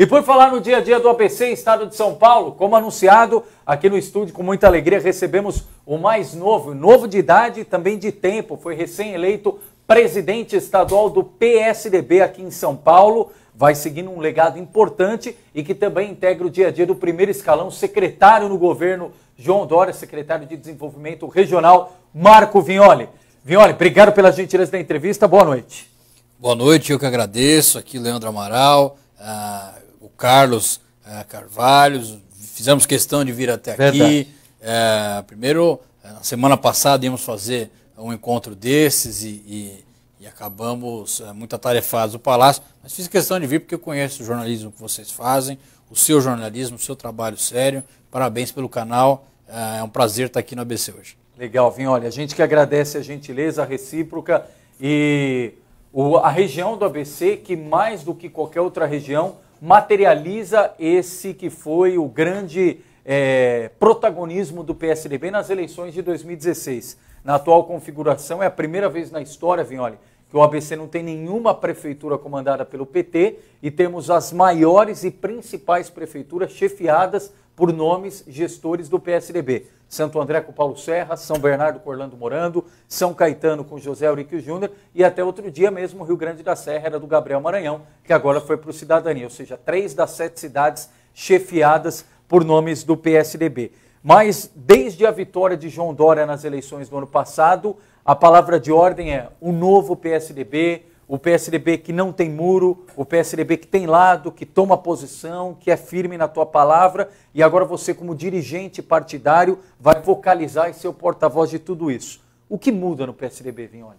E por falar no dia a dia do ABC, Estado de São Paulo, como anunciado, aqui no estúdio, com muita alegria, recebemos o mais novo, novo de idade e também de tempo, foi recém-eleito presidente estadual do PSDB aqui em São Paulo, vai seguindo um legado importante e que também integra o dia a dia do primeiro escalão, secretário no governo João Dória, secretário de Desenvolvimento Regional, Marco Vignoli. Vignoli, obrigado pela gentileza da entrevista, boa noite. Boa noite, eu que agradeço, aqui Leandro Amaral, o Carlos uh, Carvalho, fizemos questão de vir até aqui. Uh, primeiro, na semana passada íamos fazer um encontro desses e, e, e acabamos muito atarefados no Palácio, mas fiz questão de vir porque eu conheço o jornalismo que vocês fazem, o seu jornalismo, o seu trabalho sério. Parabéns pelo canal, é um prazer estar aqui no ABC hoje. Legal, Vim. Olha, a gente que agradece a gentileza, recíproca e o, a região do ABC, que mais do que qualquer outra região, materializa esse que foi o grande é, protagonismo do PSDB nas eleições de 2016. Na atual configuração, é a primeira vez na história, Vinholi, que o ABC não tem nenhuma prefeitura comandada pelo PT e temos as maiores e principais prefeituras chefiadas por nomes gestores do PSDB. Santo André com Paulo Serra, São Bernardo com Orlando Morando, São Caetano com José Eurico Júnior e até outro dia mesmo Rio Grande da Serra era do Gabriel Maranhão, que agora foi para o Cidadania, ou seja, três das sete cidades chefiadas por nomes do PSDB. Mas desde a vitória de João Dória nas eleições do ano passado, a palavra de ordem é o novo PSDB, o PSDB que não tem muro, o PSDB que tem lado, que toma posição, que é firme na tua palavra, e agora você, como dirigente partidário, vai vocalizar e ser o porta-voz de tudo isso. O que muda no PSDB, Vignoli?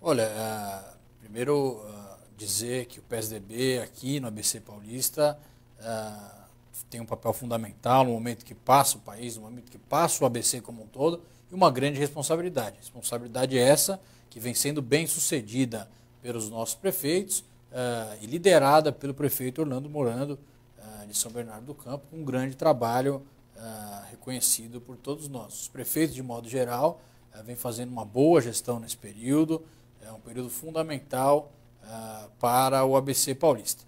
Olha, uh, primeiro uh, dizer que o PSDB aqui no ABC Paulista uh, tem um papel fundamental no momento que passa o país, no momento que passa o ABC como um todo, e uma grande responsabilidade. Responsabilidade essa que vem sendo bem sucedida pelos nossos prefeitos uh, e liderada pelo prefeito Orlando Morando uh, de São Bernardo do Campo, um grande trabalho uh, reconhecido por todos nós. Os prefeitos, de modo geral, vêm fazendo uma boa gestão nesse período, é um período fundamental para o ABC paulista.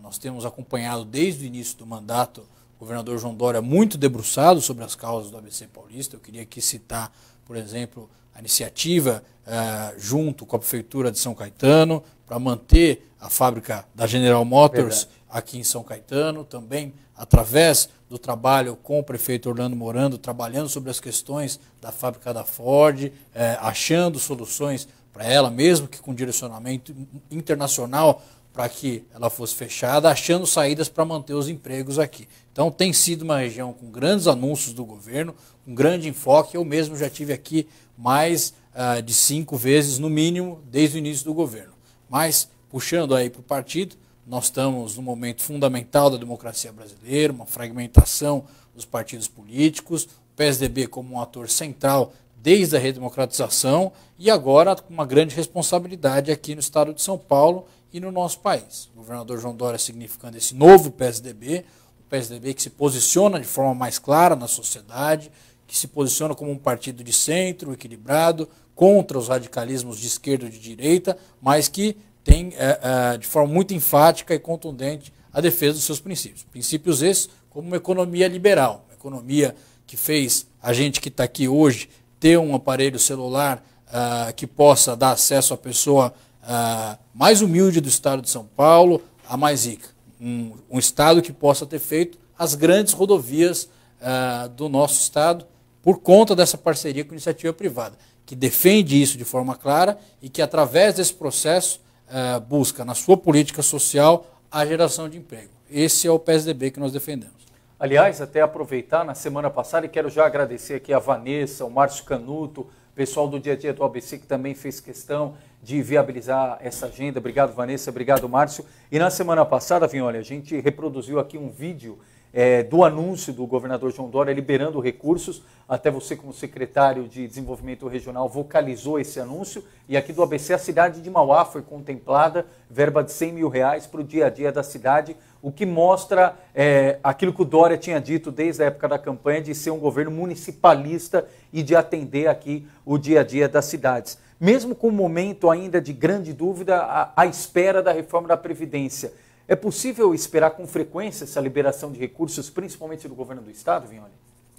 nós temos acompanhado desde o início do mandato governador João Dória muito debruçado sobre as causas do ABC paulista. Eu queria aqui citar, por exemplo, a iniciativa uh, junto com a Prefeitura de São Caetano para manter a fábrica da General Motors Verdade. aqui em São Caetano, também através do trabalho com o prefeito Orlando Morando, trabalhando sobre as questões da fábrica da Ford, eh, achando soluções para ela, mesmo que com direcionamento internacional para que ela fosse fechada, achando saídas para manter os empregos aqui. Então tem sido uma região com grandes anúncios do governo, um grande enfoque. Eu mesmo já tive aqui mais uh, de cinco vezes, no mínimo, desde o início do governo. Mas, puxando aí para o partido, nós estamos num momento fundamental da democracia brasileira, uma fragmentação dos partidos políticos, o PSDB como um ator central desde a redemocratização e agora com uma grande responsabilidade aqui no estado de São Paulo e no nosso país. O governador João Dória significando esse novo PSDB, o PSDB que se posiciona de forma mais clara na sociedade, que se posiciona como um partido de centro, equilibrado, contra os radicalismos de esquerda e de direita, mas que tem é, é, de forma muito enfática e contundente a defesa dos seus princípios. Princípios esses como uma economia liberal, uma economia que fez a gente que está aqui hoje ter um aparelho celular uh, que possa dar acesso à pessoa uh, mais humilde do estado de São Paulo, a mais rica. Um, um estado que possa ter feito as grandes rodovias uh, do nosso estado por conta dessa parceria com a iniciativa privada, que defende isso de forma clara e que, através desse processo, uh, busca na sua política social a geração de emprego. Esse é o PSDB que nós defendemos. Aliás, até aproveitar, na semana passada, e quero já agradecer aqui a Vanessa, o Márcio Canuto, pessoal do dia a dia do ABC que também fez questão de viabilizar essa agenda. Obrigado, Vanessa. Obrigado, Márcio. E na semana passada, Vinholi, a gente reproduziu aqui um vídeo é, do anúncio do governador João Dória liberando recursos. Até você, como secretário de Desenvolvimento Regional, vocalizou esse anúncio. E aqui do ABC, a cidade de Mauá foi contemplada, verba de 100 mil reais para o dia a dia da cidade, o que mostra é, aquilo que o Dória tinha dito desde a época da campanha de ser um governo municipalista e de atender aqui o dia a dia das cidades. Mesmo com um momento ainda de grande dúvida à, à espera da reforma da Previdência, É possível esperar com frequência essa liberação de recursos, principalmente do governo do Estado, Vinholi?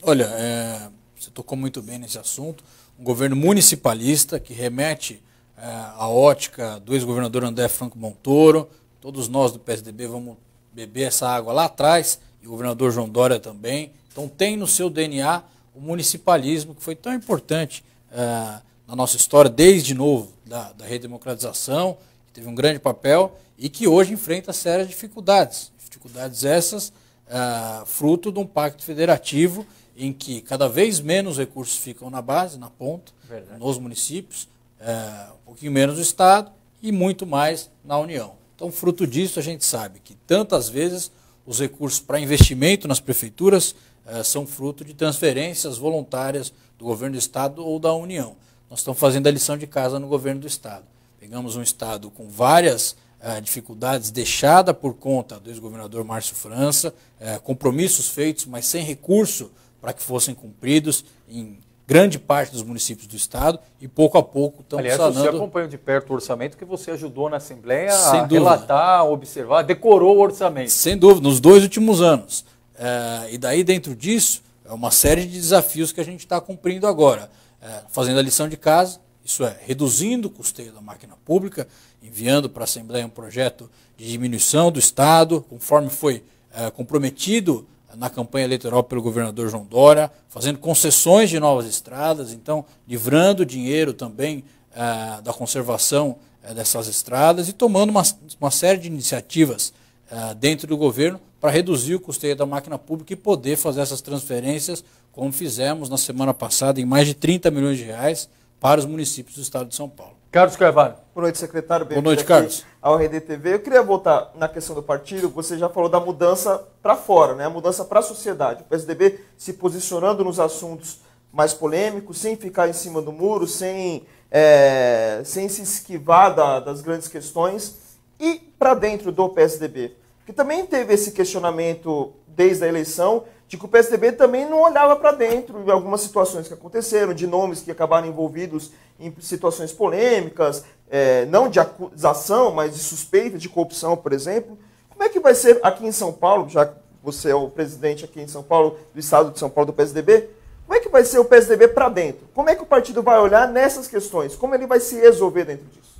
Olha, é, você tocou muito bem nesse assunto. Um governo municipalista que remete é, à ótica do ex-governador André Franco Montoro. Todos nós do PSDB vamos beber essa água lá atrás, e o governador João Dória também. Então tem no seu DNA o municipalismo, que foi tão importante é, na nossa história, desde novo, da, da redemocratização, que teve um grande papel e que hoje enfrenta sérias dificuldades. Dificuldades essas é, fruto de um pacto federativo em que cada vez menos recursos ficam na base, na ponta, Verdade. nos municípios, é, um pouquinho menos no Estado e muito mais na União. Então, fruto disso, a gente sabe que tantas vezes os recursos para investimento nas prefeituras é, são fruto de transferências voluntárias do governo do Estado ou da União. Nós estamos fazendo a lição de casa no governo do Estado. Pegamos um Estado com várias eh, dificuldades deixada por conta do ex-governador Márcio França, eh, compromissos feitos, mas sem recurso para que fossem cumpridos em grande parte dos municípios do estado e pouco a pouco estamos Aliás, sanando... você acompanha de perto o orçamento que você ajudou na Assembleia Sem a dúvida. relatar, observar, decorou o orçamento. Sem dúvida, nos dois últimos anos. É, e daí, dentro disso, é uma série de desafios que a gente está cumprindo agora. Fazendo a lição de casa, isso é, reduzindo o custeio da máquina pública, enviando para a Assembleia um projeto de diminuição do Estado, conforme foi é, comprometido na campanha eleitoral pelo governador João Dória, fazendo concessões de novas estradas, então livrando dinheiro também é, da conservação é, dessas estradas e tomando uma, uma série de iniciativas dentro do governo para reduzir o custeio da máquina pública e poder fazer essas transferências, como fizemos na semana passada, em mais de 30 milhões de reais para os municípios do estado de São Paulo. Carlos Carvalho. Boa noite, secretário. Boa noite, Carlos. Ao RDTV. Eu queria voltar na questão do partido. Você já falou da mudança para fora, né? a mudança para a sociedade. O PSDB se posicionando nos assuntos mais polêmicos, sem ficar em cima do muro, sem, é, sem se esquivar da, das grandes questões. E para dentro do PSDB, que também teve esse questionamento desde a eleição de que o PSDB também não olhava para dentro em algumas situações que aconteceram, de nomes que acabaram envolvidos em situações polêmicas, é, não de acusação, mas de suspeita de corrupção, por exemplo. Como é que vai ser aqui em São Paulo, já que você é o presidente aqui em São Paulo, do estado de São Paulo do PSDB, como é que vai ser o PSDB para dentro? Como é que o partido vai olhar nessas questões? Como ele vai se resolver dentro disso?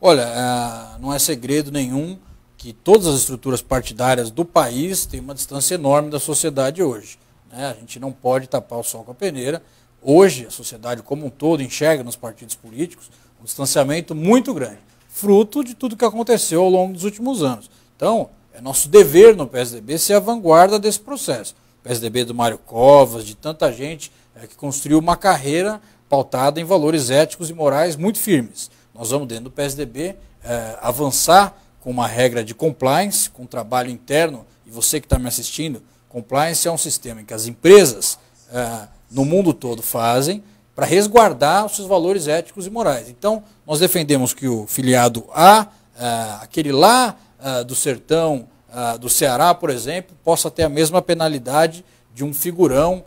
Olha, é, não é segredo nenhum que todas as estruturas partidárias do país têm uma distância enorme da sociedade hoje. Né? A gente não pode tapar o sol com a peneira. Hoje, a sociedade como um todo enxerga nos partidos políticos um distanciamento muito grande, fruto de tudo que aconteceu ao longo dos últimos anos. Então, é nosso dever no PSDB ser a vanguarda desse processo. O PSDB do Mário Covas, de tanta gente é, que construiu uma carreira pautada em valores éticos e morais muito firmes. Nós vamos, dentro do PSDB, é, avançar com uma regra de compliance, com trabalho interno, e você que está me assistindo, compliance é um sistema em que as empresas é, no mundo todo fazem para resguardar os seus valores éticos e morais. Então, nós defendemos que o filiado A, é, aquele lá é, do sertão do Ceará, por exemplo, possa ter a mesma penalidade de um figurão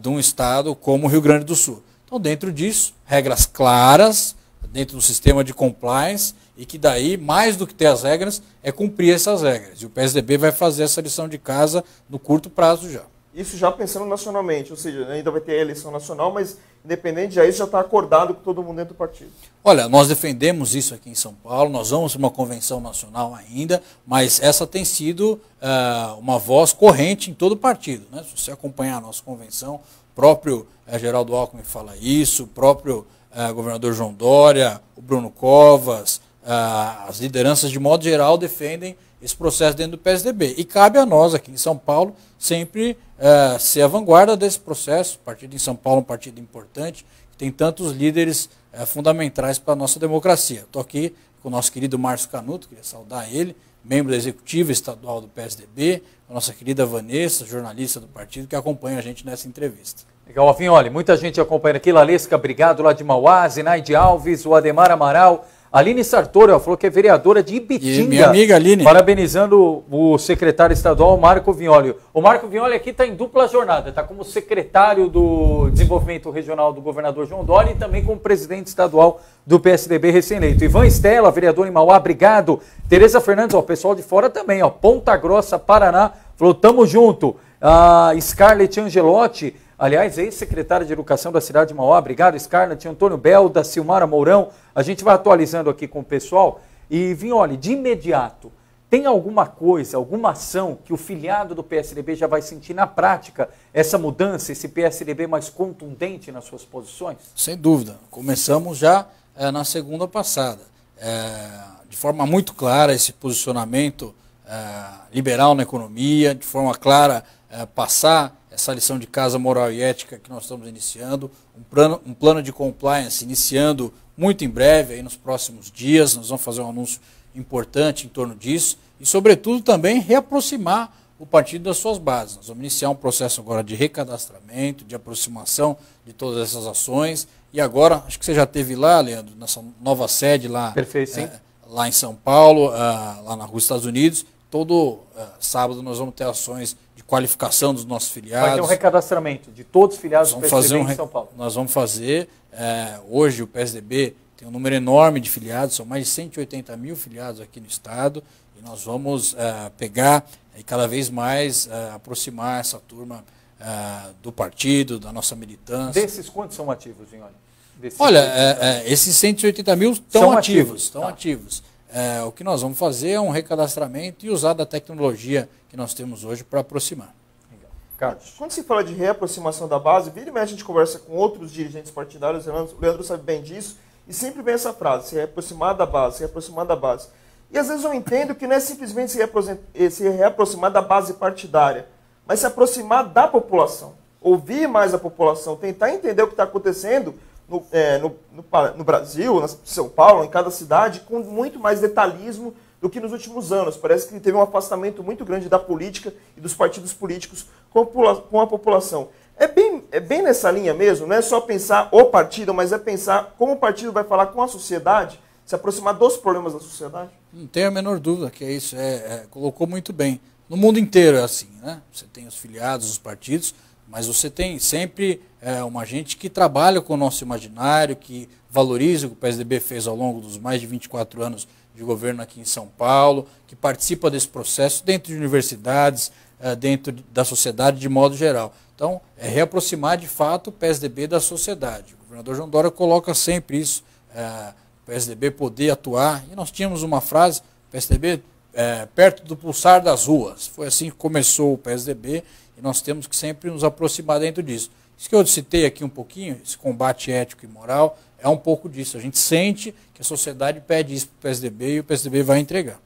de um estado como o Rio Grande do Sul. Então, dentro disso, regras claras, dentro do sistema de compliance, e que daí, mais do que ter as regras, é cumprir essas regras. E o PSDB vai fazer essa lição de casa no curto prazo já. Isso já pensando nacionalmente, ou seja, ainda vai ter a eleição nacional, mas independente disso, já está acordado com todo mundo dentro do partido. Olha, nós defendemos isso aqui em São Paulo, nós vamos uma convenção nacional ainda, mas essa tem sido uh, uma voz corrente em todo o partido. Né? Se você acompanhar a nossa convenção, o próprio uh, Geraldo Alckmin fala isso, o próprio uh, governador João Dória, o Bruno Covas, ah, as lideranças, de modo geral, defendem esse processo dentro do PSDB. E cabe a nós, aqui em São Paulo, sempre uh, ser a vanguarda desse processo. O partido em São Paulo é um partido importante, que tem tantos líderes uh, fundamentais para a nossa democracia. Estou aqui com o nosso querido Márcio Canuto, queria saudar ele, membro da executiva estadual do PSDB, a nossa querida Vanessa, jornalista do partido, que acompanha a gente nessa entrevista. Legal, Alvin, olha, muita gente acompanhando aqui, Lalesca, obrigado lá de Mauá, Zinaide Alves, o Ademar Amaral, Aline Sartori ó, falou que é vereadora de Ibitinga. E minha amiga Aline. Parabenizando o secretário estadual Marco Vignoli. O Marco Vignoli aqui está em dupla jornada, está como secretário do Desenvolvimento Regional do governador João Dória e também como presidente estadual do PSDB recém-eleito. Ivan Estela, vereador em Mauá, obrigado. Tereza Fernandes, ó, o pessoal de fora também, ó, Ponta Grossa, Paraná, falou, tamo junto. A Scarlett Angelotti, aliás, ex-secretária de Educação da cidade de Mauá, obrigado, Scarlett, Antônio Belda, Silmara Mourão, a gente vai atualizando aqui com o pessoal. E, Vinholi, de imediato, tem alguma coisa, alguma ação que o filiado do PSDB já vai sentir na prática essa mudança, esse PSDB mais contundente nas suas posições? Sem dúvida. Começamos já é, na segunda passada. É, de forma muito clara, esse posicionamento é, liberal na economia, de forma clara, é, passar essa lição de casa moral e ética que nós estamos iniciando, um plano, um plano de compliance iniciando muito em breve, aí nos próximos dias, nós vamos fazer um anúncio importante em torno disso, e sobretudo também reaproximar o partido das suas bases. Nós vamos iniciar um processo agora de recadastramento, de aproximação de todas essas ações, e agora, acho que você já teve lá, Leandro, nessa nova sede lá, Perfeito, é, lá em São Paulo, uh, lá na Rua Estados Unidos, todo uh, sábado nós vamos ter ações de qualificação dos nossos filiados. Vai ter um recadastramento de todos os filiados do PSDB um, em São Paulo. Nós vamos fazer. É, hoje o PSDB tem um número enorme de filiados, são mais de 180 mil filiados aqui no Estado, e nós vamos é, pegar e cada vez mais é, aproximar essa turma do partido, da nossa militância. Desses quantos são ativos, Vinholi? Olha, esses 180 mil estão ativos. Estão tá. ativos. É, o que nós vamos fazer é um recadastramento e usar da tecnologia que nós temos hoje para aproximar. Carlos. Quando se fala de reaproximação da base, vira e mexe a gente conversa com outros dirigentes partidários, o Leandro sabe bem disso, e sempre vem essa frase, se reaproximar da base, se reaproximar da base. E às vezes eu entendo que não é simplesmente se reaproximar da base partidária, mas se aproximar da população. Ouvir mais a população, tentar entender o que está acontecendo no, é, no, no, no, Brasil, em São Paulo, em cada cidade, com muito mais detalhismo do que nos últimos anos. Parece que teve um afastamento muito grande da política e dos partidos políticos com a, população. É bem, é bem nessa linha mesmo, não é só pensar o partido, mas é pensar como o partido vai falar com a sociedade, se aproximar dos problemas da sociedade? Não tenho a menor dúvida que é isso. É, é, colocou muito bem. No mundo inteiro é assim, né? Você tem os filiados, os partidos, mas você tem sempre é, uma gente que trabalha com o nosso imaginário, que valoriza o que o PSDB fez ao longo dos mais de 24 anos de governo aqui em São Paulo, que participa desse processo dentro de universidades, é, dentro da sociedade de modo geral. Então, é reaproximar de fato o PSDB da sociedade. O governador João Dória coloca sempre isso, é, o PSDB poder atuar. E nós tínhamos uma frase, PSDB é, perto do pulsar das ruas. Foi assim que começou o PSDB e nós temos que sempre nos aproximar dentro disso. Isso que eu citei aqui um pouquinho, esse combate ético e moral, é um pouco disso. A gente sente que a sociedade pede isso para o PSDB e o PSDB vai entregar.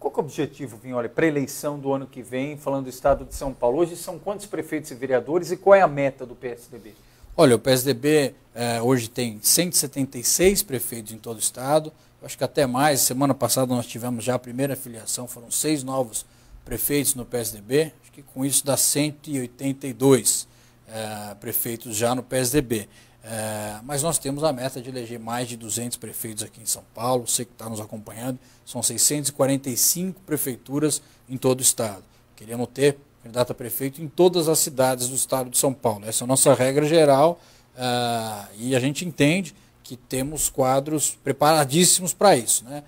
Qual é o objetivo, Vinholi, para a eleição do ano que vem, falando do estado de São Paulo? Hoje são quantos prefeitos e vereadores e qual é a meta do PSDB? Olha, o PSDB eh, hoje tem 176 prefeitos em todo o estado, acho que até mais. Semana passada nós tivemos já a primeira filiação, foram seis novos prefeitos no PSDB, que com isso dá 182 é, prefeitos já no PSDB. É, mas nós temos a meta de eleger mais de 200 prefeitos aqui em São Paulo, você que está nos acompanhando, são 645 prefeituras em todo o estado. Queremos ter candidato a prefeito em todas as cidades do estado de São Paulo. Essa é a nossa regra geral uh, e a gente entende que temos quadros preparadíssimos para isso. Né?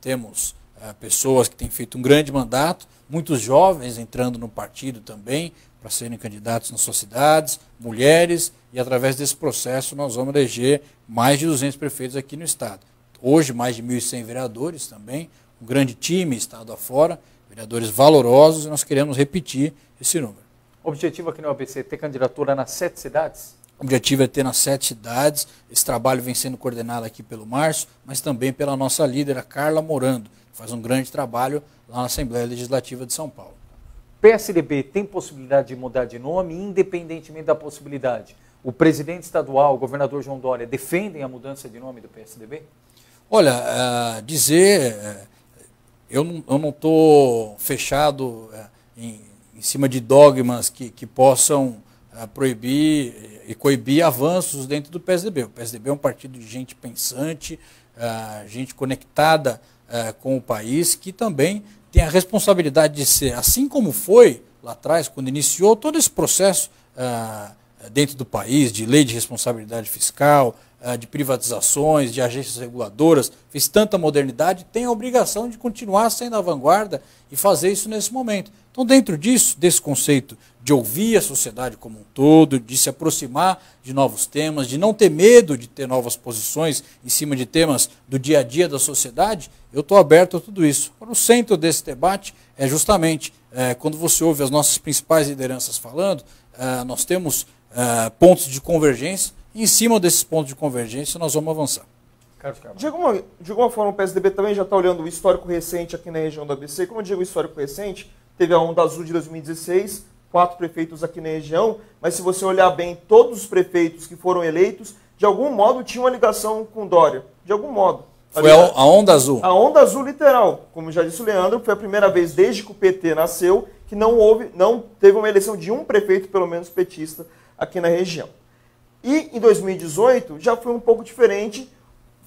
Temos pessoas que têm feito um grande mandato, muitos jovens entrando no partido também para serem candidatos nas suas cidades, mulheres, e através desse processo nós vamos eleger mais de 200 prefeitos aqui no estado. Hoje, mais de 1.100 vereadores também, um grande time, estado afora, vereadores valorosos, e nós queremos repetir esse número. Objetivo aqui no ABC ter candidatura nas sete cidades? O objetivo é ter nas sete cidades. Esse trabalho vem sendo coordenado aqui pelo Márcio, mas também pela nossa líder, a Carla Morando, que faz um grande trabalho lá na Assembleia Legislativa de São Paulo. PSDB tem possibilidade de mudar de nome, independentemente da possibilidade. O presidente estadual, o governador João Dória, defendem a mudança de nome do PSDB? Olha, uh, dizer. Uh, eu não estou fechado uh, em, em, cima de dogmas que, que possam proibir e coibir avanços dentro do PSDB. O PSDB é um partido de gente pensante, uh, gente conectada uh, com o país, que também tem a responsabilidade de ser, assim como foi lá atrás, quando iniciou todo esse processo uh, dentro do país, de lei de responsabilidade fiscal, de privatizações, de agências reguladoras, fez tanta modernidade, tem a obrigação de continuar sendo a vanguarda e fazer isso nesse momento. Então, dentro disso, desse conceito de ouvir a sociedade como um todo, de se aproximar de novos temas, de não ter medo de ter novas posições em cima de temas do dia a dia da sociedade, eu estou aberto a tudo isso. o centro desse debate é justamente é, quando você ouve as nossas principais lideranças falando, é, nós temos é, pontos de convergência, e em cima desses pontos de convergência nós vamos avançar. De alguma, de alguma forma, o PSDB também já está olhando o histórico recente aqui na região do ABC. Como eu digo histórico recente, teve a Onda Azul de 2016, quatro prefeitos aqui na região, mas se você olhar bem, todos os prefeitos que foram eleitos, de algum modo tinham uma ligação com Dória. De algum modo. Foi a Onda Azul. A Onda Azul, literal. Como já disse o Leandro, foi a primeira vez desde que o PT nasceu que não houve, não teve uma eleição de um prefeito, pelo menos petista, aqui na região. E em 2018 já foi um pouco diferente,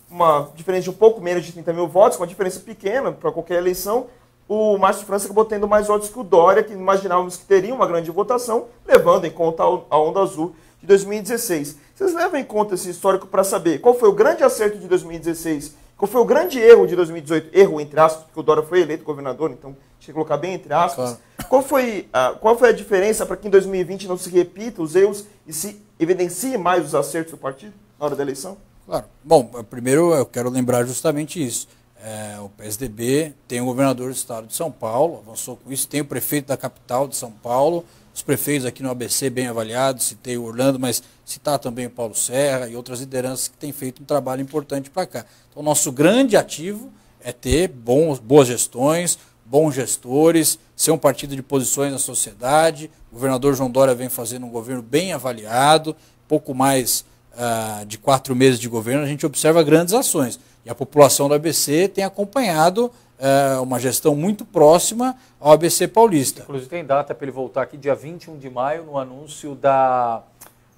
uma diferença de um pouco menos de 30 mil votos, uma diferença pequena para qualquer eleição, o Márcio França acabou tendo mais votos que o Dória, que imaginávamos que teria uma grande votação, levando em conta a onda azul de 2016. Vocês levam em conta esse histórico para saber qual foi o grande acerto de 2016, qual foi o grande erro de 2018, erro entre aspas, porque o Dória foi eleito governador, então tinha que colocar bem entre aspas. Claro. Qual, foi, a, qual foi a diferença para que em 2020 não se repita os erros e se evidencie mais os acertos do partido na hora da eleição? Claro. Bom, primeiro eu quero lembrar justamente isso é, o PSDB tem o governador do estado de São Paulo, avançou com isso, tem o prefeito da capital de São Paulo, os prefeitos aqui no ABC bem avaliados, citei o Orlando, mas citar também o Paulo Serra e outras lideranças que têm feito um trabalho importante para cá. Então, nosso grande ativo é ter bons, boas gestões, bons gestores, ser um partido de posições na sociedade. O governador João Dória vem fazendo um governo bem avaliado, pouco mais uh, de quatro meses de governo, a gente observa grandes ações. E a população do ABC tem acompanhado é, uma gestão muito próxima ao ABC paulista. Inclusive tem data para ele voltar aqui, dia 21 de maio, no anúncio da,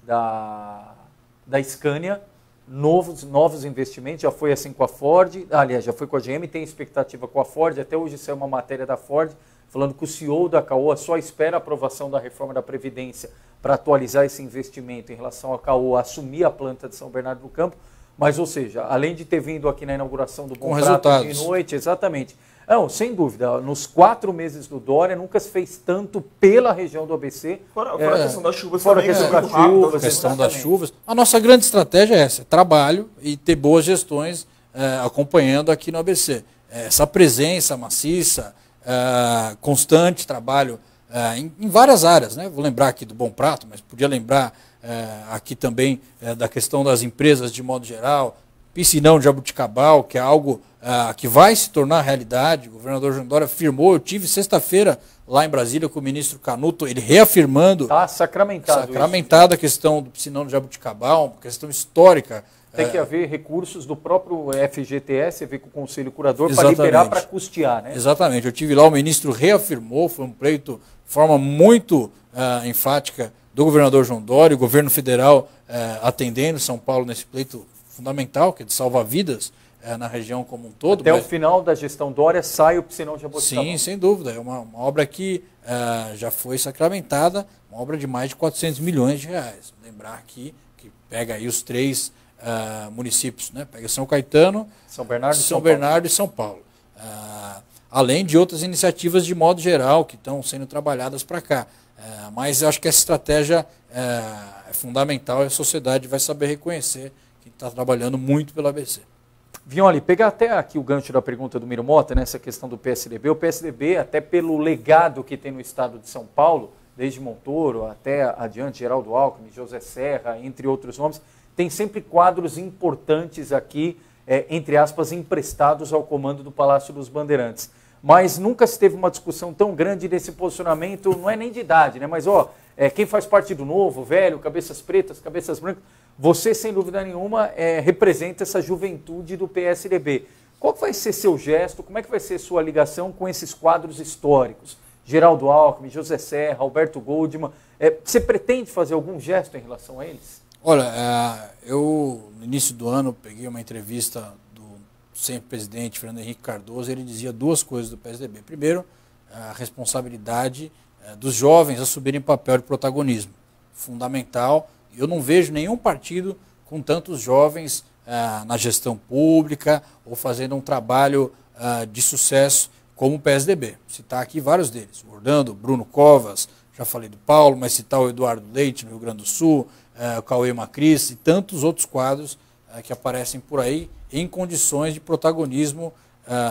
da, da Scania, novos, novos investimentos, já foi assim com a Ford, aliás, já foi com a GM, tem expectativa com a Ford, até hoje saiu uma matéria da Ford falando que o CEO da Caoa só espera a aprovação da reforma da Previdência para atualizar esse investimento em relação à Caoa assumir a planta de São Bernardo do Campo, mas, ou seja, além de ter vindo aqui na inauguração do Bom Com Prato resultados. de noite, exatamente. Não, sem dúvida. Nos quatro meses do Dória, nunca se fez tanto pela região do ABC. Fora, fora é, a questão das chuvas fora também. a questão das chuvas. A questão das chuvas. A nossa grande estratégia é essa, é trabalho e ter boas gestões é, acompanhando aqui no ABC. É, essa presença maciça, é, constante trabalho é, em, em, várias áreas. Né? Vou lembrar aqui do Bom Prato, mas podia lembrar é, aqui também é, da questão das empresas de modo geral, piscinão de Jabuticabal, que é algo é, que vai se tornar realidade. O governador João Dória afirmou, eu tive sexta-feira lá em Brasília com o ministro Canuto, ele reafirmando. Está sacramentado. Sacramentada a questão do piscinão de Jabuticabal, uma questão histórica. Tem que haver recursos do próprio FGTS, ver com o Conselho Curador, para liberar para custear. Né? Exatamente. Eu tive lá, o ministro reafirmou, foi um pleito de forma muito uh, enfática do governador João Dória, o governo federal eh, atendendo São Paulo nesse pleito fundamental, que é de salvar vidas eh, na região como um todo. Até mas... o final da gestão Dória sai o Piscinão Jaboticabal. Sim, sem dúvida. É uma, uma obra que eh, já foi sacramentada, uma obra de mais de 400 milhões de reais. Lembrar aqui que pega aí os três municípios, né? pega São Caetano, São Bernardo, São, São Bernardo e São Paulo. além de outras iniciativas de modo geral que estão sendo trabalhadas para cá. É, mas eu acho que essa estratégia é, é, fundamental e a sociedade vai saber reconhecer que está trabalhando muito pela ABC. Violi, pegar até aqui o gancho da pergunta do Miro Mota, nessa questão do PSDB. O PSDB, até pelo legado que tem no estado de São Paulo, desde Montoro até adiante, Geraldo Alckmin, José Serra, entre outros nomes, tem sempre quadros importantes aqui, é, entre aspas, emprestados ao comando do Palácio dos Bandeirantes mas nunca se teve uma discussão tão grande desse posicionamento, não é nem de idade, né? Mas, ó, é, quem faz parte do novo, velho, cabeças pretas, cabeças brancas, você, sem dúvida nenhuma, é, representa essa juventude do PSDB. Qual vai ser seu gesto, como é que vai ser sua ligação com esses quadros históricos? Geraldo Alckmin, José Serra, Alberto Goldman, é, você pretende fazer algum gesto em relação a eles? Olha, é, eu, no início do ano, peguei uma entrevista sempre presidente Fernando Henrique Cardoso, ele dizia duas coisas do PSDB. Primeiro, a responsabilidade eh, dos jovens assumirem papel de protagonismo. Fundamental. Eu não vejo nenhum partido com tantos jovens eh, na gestão pública ou fazendo um trabalho eh, de sucesso como o PSDB. Citar aqui vários deles. O Orlando, Bruno Covas, já falei do Paulo, mas citar o Eduardo Leite no Rio Grande do Sul, o Cauê Macris e tantos outros quadros que aparecem por aí em condições de protagonismo,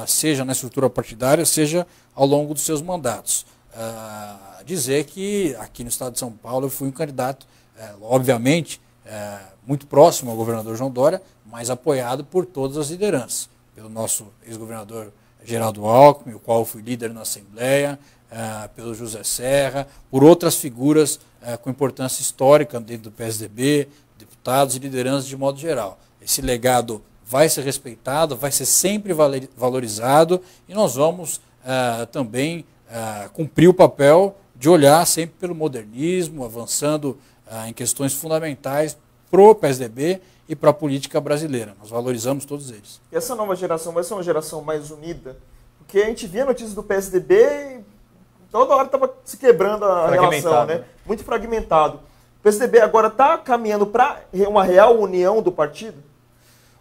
seja na estrutura partidária, seja ao longo dos seus mandatos. Uh, dizer que aqui no estado de São Paulo eu fui um candidato, uh, obviamente, uh, muito próximo ao governador João Dória, mas apoiado por todas as lideranças. Pelo nosso ex-governador Geraldo Alckmin, o qual fui líder na Assembleia, eh, pelo José Serra, por outras figuras com importância histórica dentro do PSDB, deputados e lideranças de modo geral. Esse legado vai ser respeitado, vai ser sempre valorizado e nós vamos uh, também uh, cumprir o papel de olhar sempre pelo modernismo, avançando uh, em questões fundamentais para o PSDB e para a política brasileira. Nós valorizamos todos eles. E essa nova geração vai ser uma geração mais unida? Porque a gente via notícias do PSDB e toda hora estava se quebrando a relação, né? Muito fragmentado. O PSDB agora está caminhando para uma real união do partido?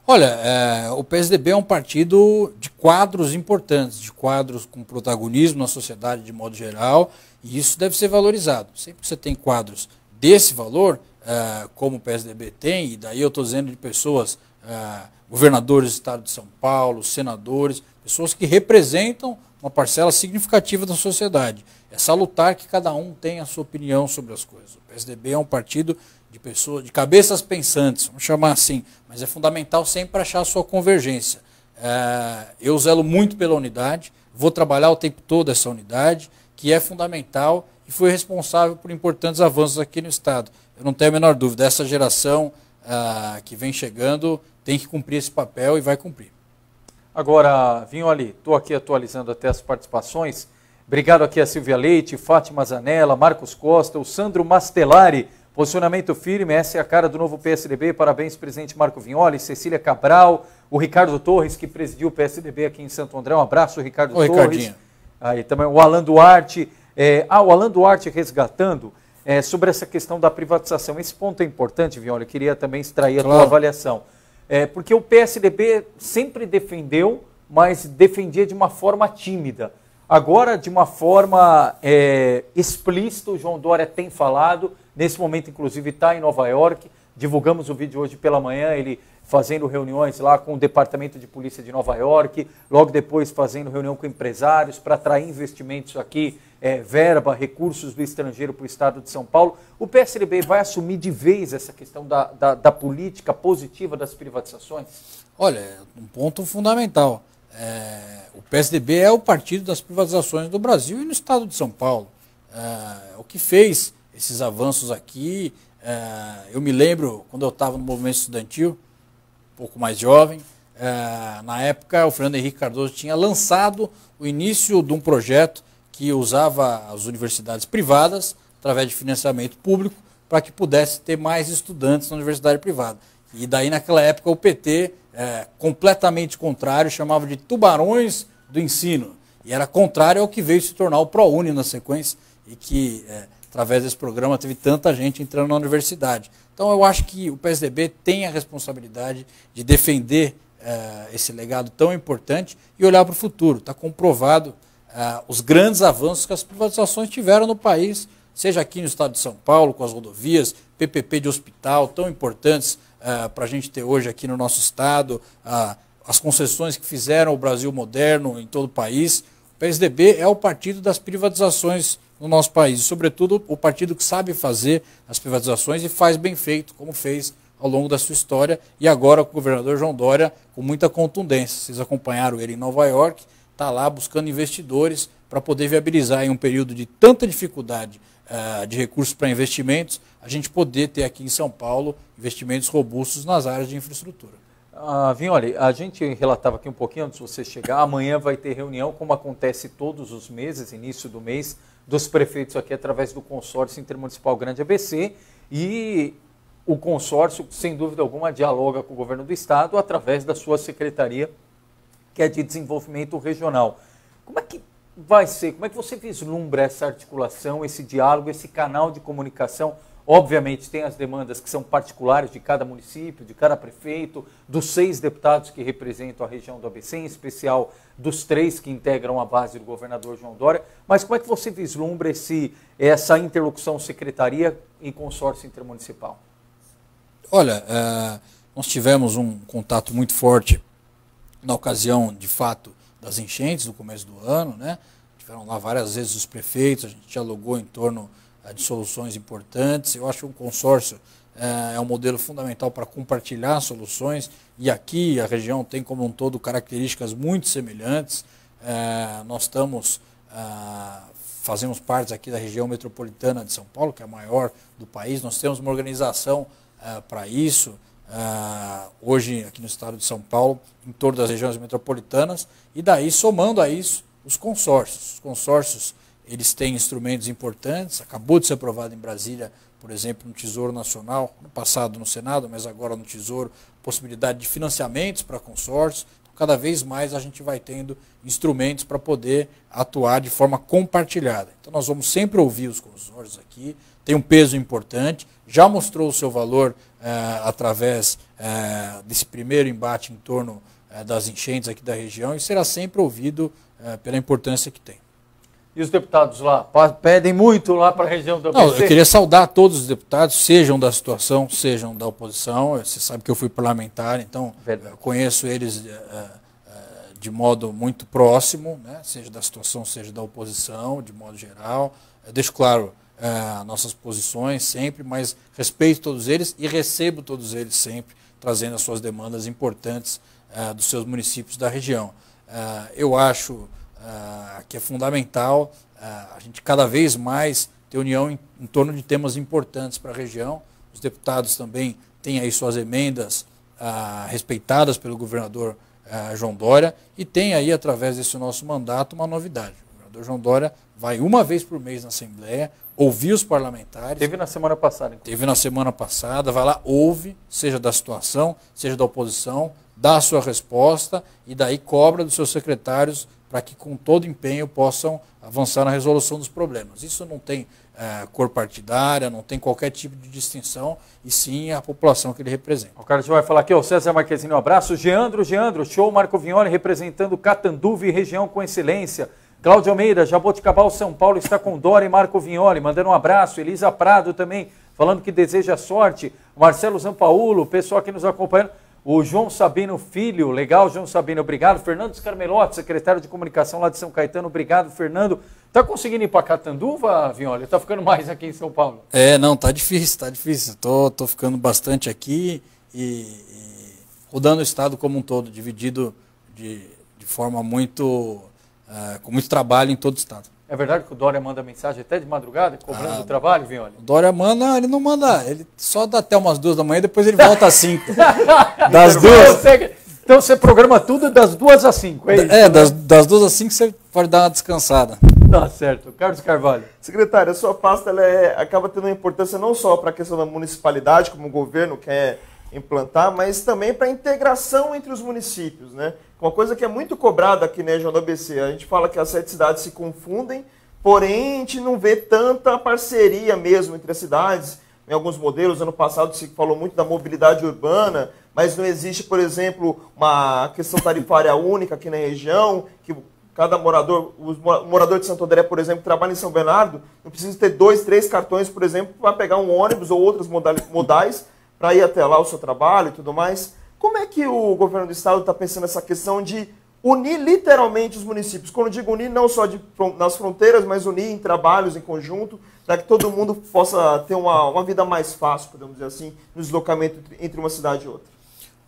Olha, é, o PSDB é um partido de quadros importantes, de quadros com protagonismo na sociedade de modo geral, e isso deve ser valorizado. Sempre que você tem quadros desse valor, é, como o PSDB tem, e daí eu estou dizendo de pessoas, é, governadores do estado de São Paulo, senadores, pessoas que representam uma parcela significativa da sociedade. É salutar que cada um tenha a sua opinião sobre as coisas. O PSDB é um partido de pessoas, de cabeças pensantes, vamos chamar assim, mas é fundamental sempre achar a sua convergência. É, eu zelo muito pela unidade, vou trabalhar o tempo todo essa unidade, que é fundamental e foi responsável por importantes avanços aqui no Estado. Eu não tenho a menor dúvida, essa geração é, que vem chegando tem que cumprir esse papel e vai cumprir. Agora, Vinho ali, estou aqui atualizando até as participações. Obrigado aqui a Silvia Leite, Fátima Zanella, Marcos Costa, o Sandro Mastelari, Posicionamento firme, essa é a cara do novo PSDB. Parabéns, presidente Marco Vignoli, Cecília Cabral, o Ricardo Torres, que presidiu o PSDB aqui em Santo André. Um abraço, Ricardo Oi, Torres. Ricardinho. Aí também o Alan Duarte. É, ah, o Alan Duarte resgatando é, sobre essa questão da privatização. Esse ponto é importante, Vignoli. Eu queria também extrair a claro. tua avaliação. É, porque o PSDB sempre defendeu, mas defendia de uma forma tímida. Agora, de uma forma é, explícita, o João Dória tem falado Nesse momento, inclusive, está em Nova York. Divulgamos o vídeo hoje pela manhã, ele fazendo reuniões lá com o Departamento de Polícia de Nova York, logo depois fazendo reunião com empresários para atrair investimentos aqui, é, verba, recursos do estrangeiro para o estado de São Paulo. O PSDB vai assumir de vez essa questão da, da, da política positiva das privatizações? Olha, um ponto fundamental. É, o PSDB é o partido das privatizações do Brasil e no estado de São Paulo. É, o que fez esses avanços aqui. É, eu me lembro quando eu estava no movimento estudantil, um pouco mais jovem, é, na época o Fernando Henrique Cardoso tinha lançado o início de um projeto que usava as universidades privadas, através de financiamento público, para que pudesse ter mais estudantes na universidade privada. E daí, naquela época, o PT, é, completamente contrário, chamava de tubarões do ensino. E era contrário ao que veio se tornar o ProUni na sequência, e que é, através desse programa, teve tanta gente entrando na universidade. Então, eu acho que o PSDB tem a responsabilidade de defender uh, esse legado tão importante e olhar para o futuro. Está comprovado uh, os grandes avanços que as privatizações tiveram no país, seja aqui no estado de São Paulo, com as rodovias, PPP de hospital, tão importantes uh, para a gente ter hoje aqui no nosso estado, as concessões que fizeram o Brasil moderno em todo o país. PSDB é o partido das privatizações no nosso país. Sobretudo, o partido que sabe fazer as privatizações e faz bem feito, como fez ao longo da sua história, e agora com o governador João Dória com muita contundência. Vocês acompanharam ele em Nova York, está lá buscando investidores para poder viabilizar em um período de tanta dificuldade uh, de recursos para investimentos, a gente poder ter aqui em São Paulo investimentos robustos nas áreas de infraestrutura. Ah, Vinholi, a gente relatava aqui um pouquinho antes de você chegar, amanhã vai ter reunião, como acontece todos os meses, início do mês, dos prefeitos aqui através do consórcio intermunicipal Grande ABC e o consórcio, sem dúvida alguma, dialoga com o governo do estado através da sua secretaria que é de desenvolvimento regional. Como é que vai ser? Como é que você vislumbra essa articulação, esse diálogo, esse canal de comunicação? Obviamente, tem as demandas que são particulares de cada município, de cada prefeito, dos seis deputados que representam a região do ABC, em especial dos três que integram a base do governador João Dória. Mas como é que você vislumbra esse, essa interlocução secretaria e consórcio intermunicipal? Olha, uh, nós tivemos um contato muito forte na ocasião, de fato, das enchentes do começo do ano, né? Tiveram lá várias vezes os prefeitos, a gente dialogou em torno de soluções importantes. Eu acho que o consórcio uh, é um modelo fundamental para compartilhar soluções e aqui a região tem como um todo características muito semelhantes. Uh, nós estamos fazemos parte aqui da região metropolitana de São Paulo, que é a maior do país. Nós temos uma organização para isso uh, hoje aqui no estado de São Paulo, em torno das regiões metropolitanas, e daí somando a isso os consórcios. Os consórcios eles têm instrumentos importantes, acabou de ser aprovado em Brasília, por exemplo, no Tesouro Nacional, no passado no Senado, mas agora no Tesouro, possibilidade de financiamentos para consórcios. Então, cada vez mais a gente vai tendo instrumentos para poder atuar de forma compartilhada. Então nós vamos sempre ouvir os consórcios aqui, tem um peso importante, já mostrou o seu valor eh, através eh, desse primeiro embate em torno eh, das enchentes aqui da região e será sempre ouvido pela importância que tem. E os deputados lá pedem muito lá para a região do ABC? Não, eu queria saudar todos os deputados, sejam da situação, sejam da oposição. Você sabe que eu fui parlamentar, então conheço eles de modo muito próximo, né? seja da situação, seja da oposição, de modo geral. Eu deixo claro é, nossas posições sempre, mas respeito todos eles e recebo todos eles sempre, trazendo as suas demandas importantes dos seus municípios da região. Eu acho é, que é fundamental é, a gente cada vez mais ter união em, em torno de temas importantes para a região. Os deputados também têm aí suas emendas é, respeitadas pelo governador João Dória e tem aí, através desse nosso mandato, uma novidade. O governador João Dória vai uma vez por mês na Assembleia, ouvir os parlamentares. Teve na semana passada. Inclusive. Teve na semana passada, vai lá, ouve, seja da situação, seja da oposição, dá a sua resposta e daí cobra dos seus secretários para que com todo empenho possam avançar na resolução dos problemas. Isso não tem é, cor partidária, não tem qualquer tipo de distinção, e sim a população que ele representa. O cara vai falar aqui, o César Marquezine, um abraço. Geandro, Geandro, show Marco Vignoli representando Catanduva e região com excelência. Cláudio Almeida, Jaboticabal, São Paulo, está com Dora e Marco Vignoli, mandando um abraço. Elisa Prado também, falando que deseja sorte. Marcelo Zampaulo, pessoal que nos acompanha. O João Sabino Filho, legal, João Sabino, obrigado. Fernando Scarmelotti, secretário de comunicação lá de São Caetano, obrigado, Fernando. Tá conseguindo ir para Catanduva, Vignoli? Tá ficando mais aqui em São Paulo? É, não, tá difícil, tá difícil. Tô, tô ficando bastante aqui e, e rodando o estado como um todo, dividido de, de forma muito uh, com muito trabalho em todo o estado. É verdade que o Dória manda mensagem até de madrugada, cobrando ah, o trabalho, Violi? O Dória manda, ele não manda, ele só dá até umas duas da manhã, depois ele volta às cinco. das duas. Então você programa tudo das duas às cinco, é isso? É, das, das duas às cinco você pode dar uma descansada. Tá certo. Carlos Carvalho. Secretário, a sua pasta ela é, acaba tendo uma importância não só para a questão da municipalidade, como o governo quer implantar, mas também para a integração entre os municípios, né? Uma coisa que é muito cobrada aqui na região do ABC, a gente fala que as sete cidades se confundem, porém a gente não vê tanta parceria mesmo entre as cidades. Em alguns modelos, ano passado se falou muito da mobilidade urbana, mas não existe, por exemplo, uma questão tarifária única aqui na região, que cada morador, o morador de Santo André, por exemplo, trabalha em São Bernardo, não precisa ter dois, três cartões, por exemplo, para pegar um ônibus ou outros modais para ir até lá o seu trabalho e tudo mais. Como é que o governo do estado está pensando essa questão de unir literalmente os municípios? Quando digo unir, não só de, nas fronteiras, mas unir em trabalhos em conjunto, para que todo mundo possa ter uma, uma vida mais fácil, podemos dizer assim, no deslocamento entre uma cidade e outra.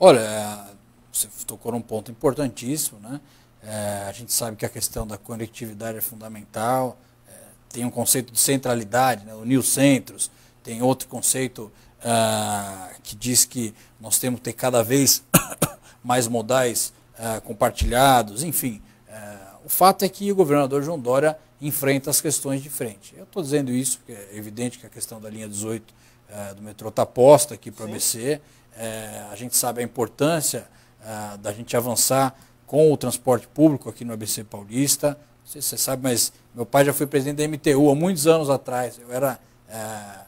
Olha, você tocou num ponto importantíssimo, né? É, a gente sabe que a questão da conectividade é fundamental, é, tem um conceito de centralidade, né? unir os centros, tem outro conceito ah, que diz que nós temos que ter cada vez mais modais ah, compartilhados, enfim. Ah, o fato é que o governador João Dória enfrenta as questões de frente. Eu estou dizendo isso porque é evidente que a questão da linha 18 do metrô está posta aqui para o ABC. Eh, a gente sabe a importância da gente avançar com o transporte público aqui no ABC Paulista. Não sei se você sabe, mas meu pai já foi presidente da MTU há muitos anos atrás. Eu era é,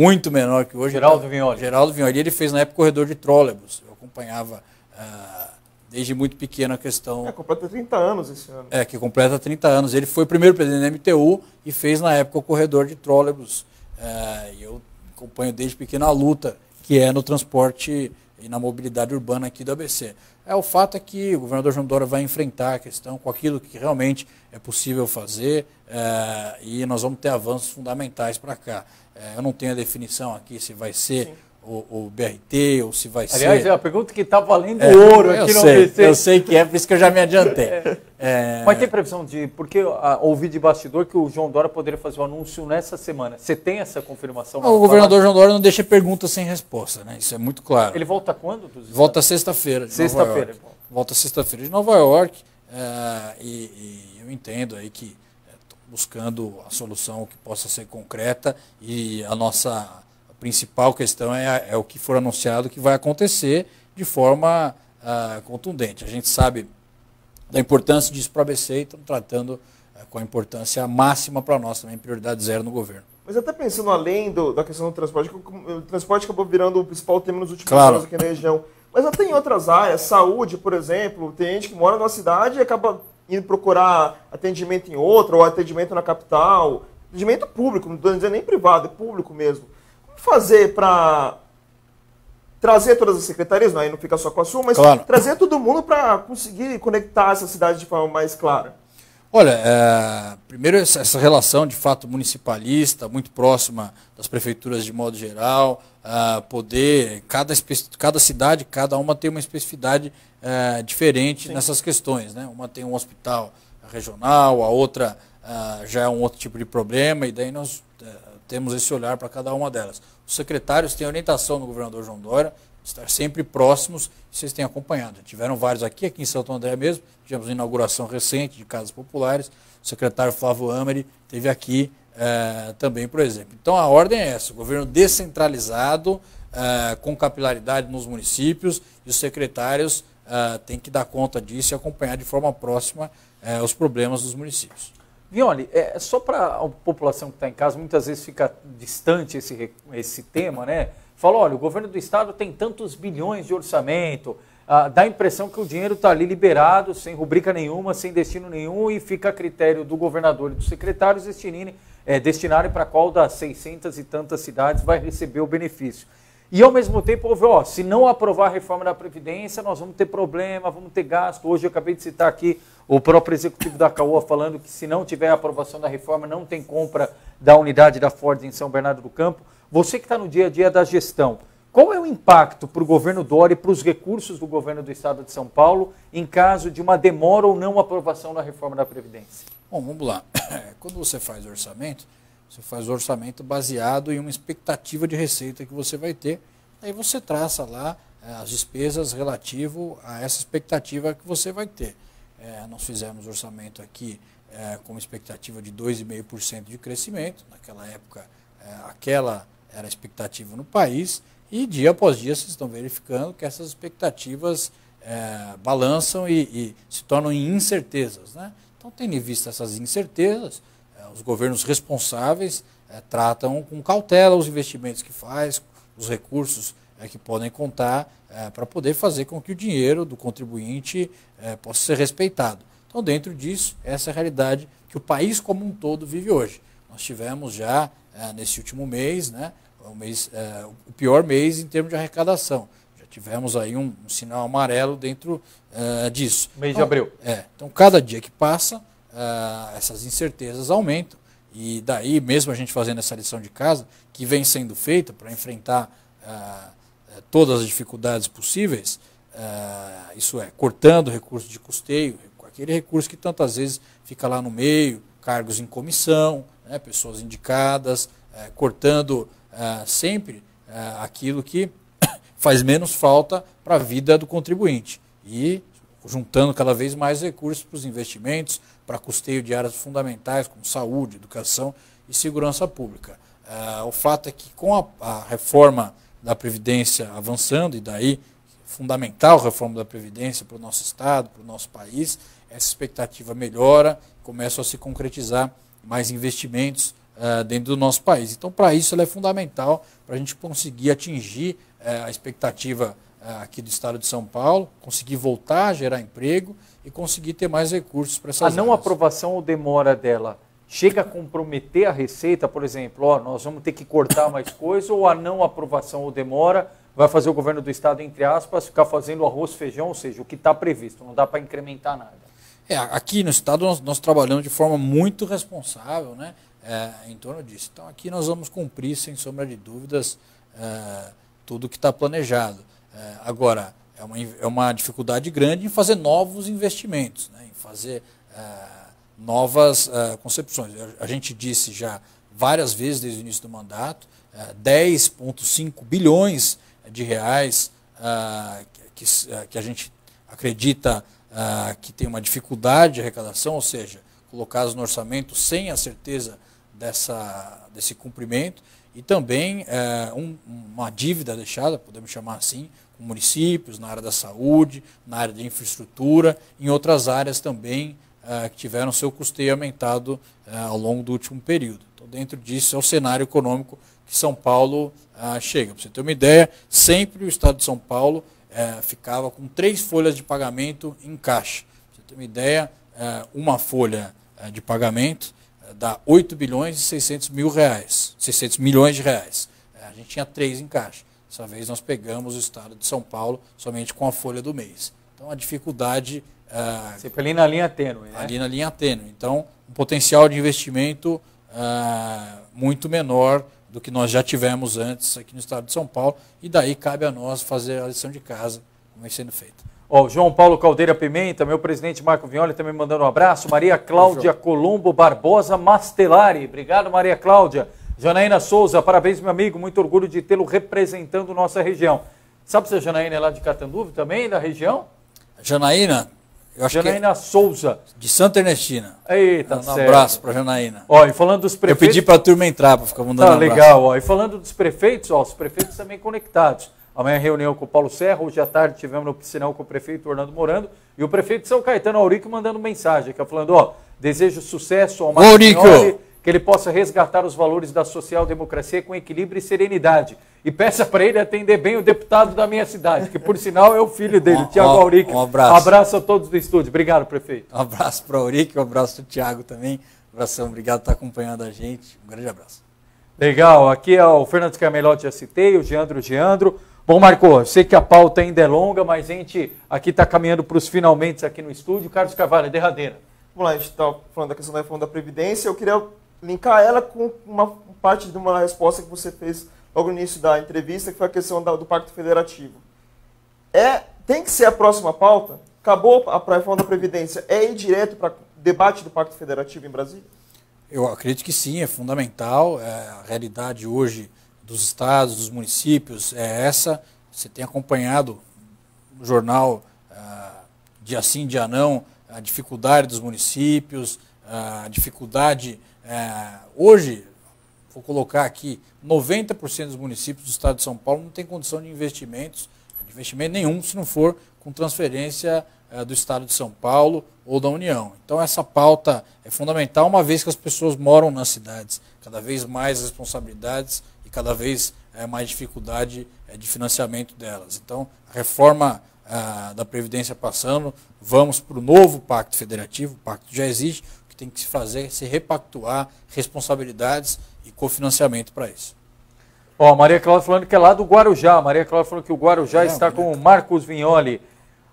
muito menor que hoje. Geraldo Vignoli. Geraldo Vignoli. Ele fez na época corredor de trólebus. Eu acompanhava é, desde muito pequeno a questão. É, completa 30 anos esse ano. É, que completa 30 anos. Ele foi o primeiro presidente da MTU e fez na época o corredor de trólebus. É, e eu acompanho desde pequeno a luta que é no transporte e na mobilidade urbana aqui do ABC. É, o fato é que o governador João Dória vai enfrentar a questão com aquilo que realmente é possível fazer é, e nós vamos ter avanços fundamentais para cá. É, eu não tenho a definição aqui se vai ser Sim o, o, BRT ou se vai Aliás, ser. Aliás, é a pergunta que está valendo é, ouro aqui no sei, ABC. Eu sei que é, por isso que eu já me adiantei. É. É... Mas tem previsão de. Porque a, ouvi de bastidor que o João Dória poderia fazer o um anúncio nessa semana. Você tem essa confirmação? Não, o governador falar? João Dória não deixa pergunta sem resposta, né? Isso é muito claro. Ele volta quando? Volta sexta-feira. Sexta-feira. Volta sexta-feira de Nova York. É, e, e, eu entendo aí que é, buscando a solução que possa ser concreta e a nossa principal questão é, é o que for anunciado que vai acontecer de forma uh, contundente. A gente sabe da importância disso para a ABC e estamos tratando uh, com a importância máxima para nós também, prioridade zero no governo. Mas até pensando além do, da questão do transporte, o transporte acabou virando o principal tema nos últimos claro. anos aqui na região. Mas até em outras áreas, saúde, por exemplo, tem gente que mora numa cidade e acaba indo procurar atendimento em outra, ou atendimento na capital. Atendimento público, não estou dizendo nem privado, é público mesmo fazer para trazer todas as secretarias, não, aí não fica só com a sua, mas claro. trazer todo mundo para conseguir conectar essa cidade de forma mais clara? Olha, é, primeiro essa relação de fato municipalista, muito próxima das prefeituras de modo geral, é, poder, cada, cada cidade, cada uma tem uma especificidade é, diferente Sim. nessas questões. Né? Uma tem um hospital regional, a outra é, já é um outro tipo de problema, e daí nós temos esse olhar para cada uma delas. Os secretários têm orientação do governador João Dória, estar sempre próximos, vocês têm acompanhado. Tiveram vários aqui, aqui em Santo André mesmo, tivemos uma inauguração recente de casas populares, o secretário Flávio Amari teve aqui é, também, por exemplo. Então a ordem é essa, governo descentralizado, é, com capilaridade nos municípios, e os secretários é, têm que dar conta disso e acompanhar de forma próxima os problemas dos municípios. Violi, é, só para a população que está em casa, muitas vezes fica distante esse, esse tema, né? Fala, olha, o governo do estado tem tantos bilhões de orçamento, ah, dá a impressão que o dinheiro está ali liberado, sem rubrica nenhuma, sem destino nenhum, e fica a critério do governador e dos secretários destinarem, é, destinarem para qual das 600 e tantas cidades vai receber o benefício. E ao mesmo tempo houve, ó, se não aprovar a reforma da Previdência, nós vamos ter problema, vamos ter gasto. Hoje eu acabei de citar aqui o próprio executivo da CAOA falando que se não tiver aprovação da reforma, não tem compra da unidade da Ford em São Bernardo do Campo. Você que está no dia a dia da gestão, qual é o impacto para o governo Dória e para os recursos do governo do estado de São Paulo em caso de uma demora ou não aprovação da reforma da Previdência? Bom, vamos lá. Quando você faz orçamento, você faz o orçamento baseado em uma expectativa de receita que você vai ter. Aí você traça lá é, as despesas relativo a essa expectativa que você vai ter. É, nós fizemos orçamento aqui é, com expectativa de 2,5% de crescimento. Naquela época, é, aquela era a expectativa no país. E dia após dia vocês estão verificando que essas expectativas é, balançam e, e, se tornam incertezas. Né? Então, tendo em vista essas incertezas, os governos responsáveis é, tratam com cautela os investimentos que faz, os recursos é, que podem contar é, para poder fazer com que o dinheiro do contribuinte possa ser respeitado. Então, dentro disso, essa é a realidade que o país como um todo vive hoje. Nós tivemos já, nesse último mês, né, o, mês o pior mês em termos de arrecadação. Já tivemos aí um, um sinal amarelo dentro disso. Mês então, de abril. É, então, cada dia que passa, essas incertezas aumentam. E daí, mesmo a gente fazendo essa lição de casa, que vem sendo feita para enfrentar todas as dificuldades possíveis, uh, isso é, cortando recursos de custeio, aquele recurso que tantas vezes fica lá no meio, cargos em comissão, né, pessoas indicadas, uh, cortando uh, sempre aquilo que faz menos falta para a vida do contribuinte. E juntando cada vez mais recursos para os investimentos, para custeio de áreas fundamentais como saúde, educação e segurança pública. o fato é que com a, a reforma da Previdência avançando, e daí fundamental a reforma da Previdência para o nosso Estado, para o nosso país. Essa expectativa melhora, começam a se concretizar mais investimentos uh, dentro do nosso país. Então, para isso, ela é fundamental para a gente conseguir atingir uh, a expectativa aqui do Estado de São Paulo, conseguir voltar a gerar emprego e conseguir ter mais recursos para essas A não áreas. aprovação ou demora dela chega a comprometer a receita, por exemplo, ó, nós vamos ter que cortar mais coisa, ou a não aprovação ou demora vai fazer o governo do estado, entre aspas, ficar fazendo arroz, feijão, ou seja, o que está previsto, não dá para incrementar nada. É, aqui no estado nós, nós, trabalhamos de forma muito responsável né, é, em torno disso. Então aqui nós vamos cumprir, sem sombra de dúvidas, é, tudo que está planejado. É, agora, é uma, é uma dificuldade grande em fazer novos investimentos, né, em fazer é, novas uh, concepções. A gente disse já várias vezes desde o início do mandato, uh, eh, 10,5 bilhões de reais que, que, a gente acredita que tem uma dificuldade de arrecadação, ou seja, colocados no orçamento sem a certeza dessa, desse cumprimento, e também um, uma dívida deixada, podemos chamar assim, com municípios, na área da saúde, na área de infraestrutura, em outras áreas também uh, que tiveram seu custeio aumentado uh, ao longo do último período. Então, dentro disso, é o cenário econômico que São Paulo uh, chega. Para você ter uma ideia, sempre o Estado de São Paulo ficava com três folhas de pagamento em caixa. Para você ter uma ideia, uma folha de pagamento dá 8 bilhões e 600 mil reais, 600 milhões de reais. a gente tinha três em caixa. Dessa vez nós pegamos o estado de São Paulo somente com a folha do mês. Então a dificuldade ah, Sempre ali na linha tênue. Né? Ali na linha tênue. Então, um potencial de investimento ah, muito menor do que nós já tivemos antes aqui no estado de São Paulo. E daí cabe a nós fazer a lição de casa, como vem sendo feita. Ó, João Paulo Caldeira Pimenta, meu presidente Marco Violi também mandando um abraço. Maria Cláudia Colombo Barbosa Mastelari. Obrigado, Maria Cláudia. Janaína Souza, parabéns, meu amigo. Muito orgulho de tê-lo representando nossa região. Sabe se a Janaína é lá de Catanduva também, da região? Janaína, eu acho Janaína que... Souza. De Santa Ernestina. Eita, Um certo. abraço para Janaína. Ó, e falando dos prefeitos... Eu pedi para a turma entrar para ficar mandando tá, um legal. Ó. E falando dos prefeitos, ó, os prefeitos também conectados. Amanhã reunião com o Paulo Serra, hoje à tarde tivemos no piscinão com o prefeito Orlando Morando e o prefeito São Caetano Aurico mandando mensagem, que é falando, ó, desejo sucesso ao Marcos que ele possa resgatar os valores da social-democracia com equilíbrio e serenidade. E peça para ele atender bem o deputado da minha cidade, que por sinal é o filho dele, um, Tiago Auric. Um abraço. Abraço a todos do estúdio. Obrigado, prefeito. Um abraço para o Auric, um abraço para o Tiago também. Um abração, obrigado por estar acompanhando a gente. Um grande abraço. Legal, aqui é o Fernando Camelotti, já citei, o Geandro Geandro. Bom, Marco, sei que a pauta ainda é longa, mas a gente aqui está caminhando para os finalmente aqui no estúdio. Carlos Carvalho, derradeira. Vamos lá, a gente está falando da questão da reforma da Previdência. Eu queria linkar ela com uma parte de uma resposta que você fez logo no início da entrevista, que foi a questão da, do Pacto Federativo. É, tem que ser a próxima pauta? Acabou a reforma da Previdência. É ir direto para debate do Pacto Federativo em Brasília? Eu acredito que sim, é fundamental. É, a realidade hoje dos estados, dos municípios é essa. Você tem acompanhado no jornal, ah, dia sim, dia não, a dificuldade dos municípios, a dificuldade é, hoje, vou colocar aqui, 90% dos municípios do estado de São Paulo não tem condição de investimentos, de investimento nenhum, se não for com transferência é, do estado de São Paulo ou da União. Então essa pauta é fundamental, uma vez que as pessoas moram nas cidades, cada vez mais responsabilidades e cada vez é, mais dificuldade é, de financiamento delas. Então a reforma é, da Previdência passando, vamos para o novo Pacto Federativo, o pacto já existe, tem que se fazer é se repactuar responsabilidades e cofinanciamento para isso. Ó, Maria Cláudia falando que é lá do Guarujá. Maria Cláudia falou que o Guarujá é, está com o Marcos Vignoli.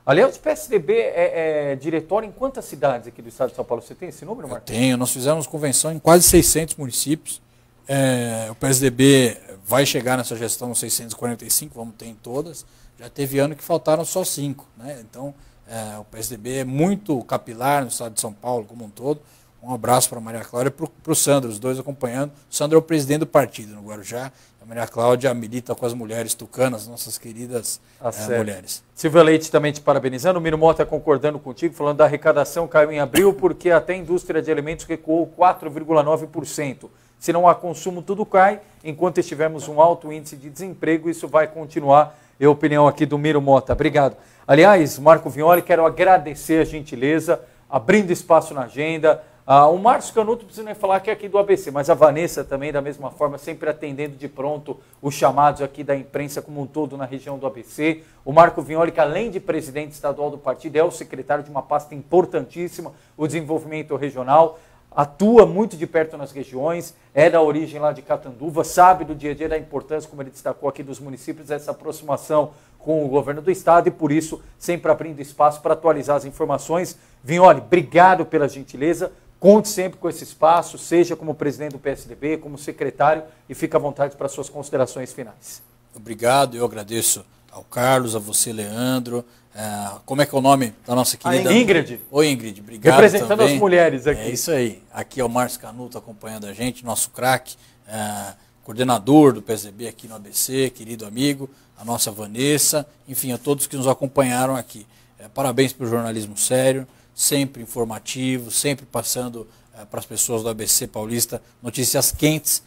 Aliás, o PSDB é, é, diretório em quantas cidades aqui do estado de São Paulo? Você tem esse número, Marcos? Eu tenho. Nós fizemos convenção em quase 600 municípios. É, o PSDB vai chegar nessa gestão 645, vamos ter em todas. Já teve ano que faltaram só cinco. Né? Então, é, o PSDB é muito capilar no estado de São Paulo como um todo. Um abraço para a Maria Cláudia e para o Sandro, os dois acompanhando. O Sandro é o presidente do partido no Guarujá. A Maria Cláudia milita com as mulheres tucanas, nossas queridas tá é, mulheres. Silvia Leite também te parabenizando. O Miro Mota concordando contigo, falando da arrecadação caiu em abril porque até a indústria de alimentos recuou 4,9%. Se não há consumo, tudo cai. Enquanto estivermos um alto índice de desemprego, isso vai continuar e a opinião aqui do Miro Mota. Obrigado. Aliás, Marco Vignoli, quero agradecer a gentileza, abrindo espaço na agenda. Ah, o Márcio Canuto, não precisa nem falar que é aqui do ABC, mas a Vanessa também, da mesma forma, sempre atendendo de pronto os chamados aqui da imprensa como um todo na região do ABC. O Marco Vignoli, que além de presidente estadual do partido, é o secretário de uma pasta importantíssima, o desenvolvimento regional atua muito de perto nas regiões, é da origem lá de Catanduva, sabe do dia a dia da importância, como ele destacou aqui, dos municípios, essa aproximação com o governo do estado e por isso sempre abrindo espaço para atualizar as informações. Vinholi, obrigado pela gentileza. Conte sempre com esse espaço, seja como presidente do PSDB, como secretário, e fique à vontade para suas considerações finais. Obrigado, eu agradeço ao Carlos, a você, Leandro. É, como é que é o nome da nossa querida? A Ingrid. Oi, Ingrid, obrigado Representando também. as mulheres aqui. É isso aí. Aqui é o Márcio Canuto acompanhando a gente, nosso craque, é, coordenador do PSDB aqui no ABC, querido amigo, a nossa Vanessa, enfim, a todos que nos acompanharam aqui. É, parabéns pelo jornalismo sério, sempre informativo, sempre passando para as pessoas do ABC Paulista notícias quentes.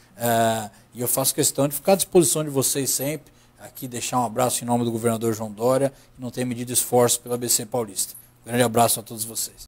E eu faço questão de ficar à disposição de vocês sempre aqui deixar um abraço em nome do governador João Dória, que não tem medido esforço pelo ABC Paulista. Um grande abraço a todos vocês.